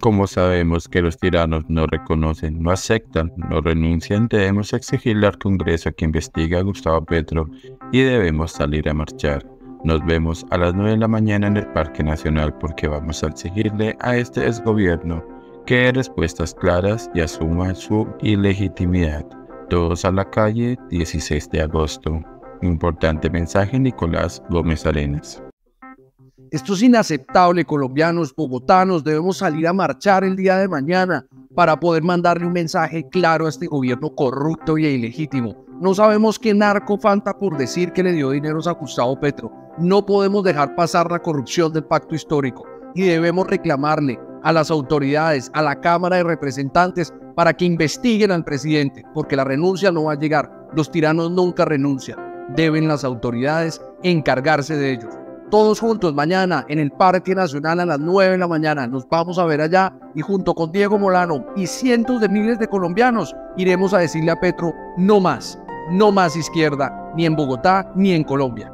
Como sabemos que los tiranos no reconocen, no aceptan, no renuncian, debemos exigirle al Congreso que investigue a Gustavo Petro y debemos salir a marchar. Nos vemos a las 9 de la mañana en el Parque Nacional porque vamos a exigirle a este exgobierno que dé respuestas claras y asuma su ilegitimidad. Todos a la calle, 16 de agosto. Importante mensaje Nicolás Gómez Arenas. Esto es inaceptable, colombianos, bogotanos, debemos salir a marchar el día de mañana para poder mandarle un mensaje claro a este gobierno corrupto y ilegítimo. No sabemos qué narco falta por decir que le dio dinero a Gustavo Petro. No podemos dejar pasar la corrupción del pacto histórico y debemos reclamarle a las autoridades, a la Cámara de Representantes, para que investiguen al presidente, porque la renuncia no va a llegar. Los tiranos nunca renuncian. Deben las autoridades encargarse de ellos todos juntos mañana en el Parque Nacional a las 9 de la mañana. Nos vamos a ver allá y junto con Diego Molano y cientos de miles de colombianos iremos a decirle a Petro, no más, no más izquierda, ni en Bogotá ni en Colombia.